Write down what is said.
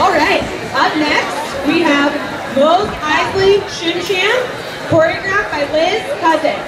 All right, up next we have Mose Isley Cham, choreographed by Liz Cousins.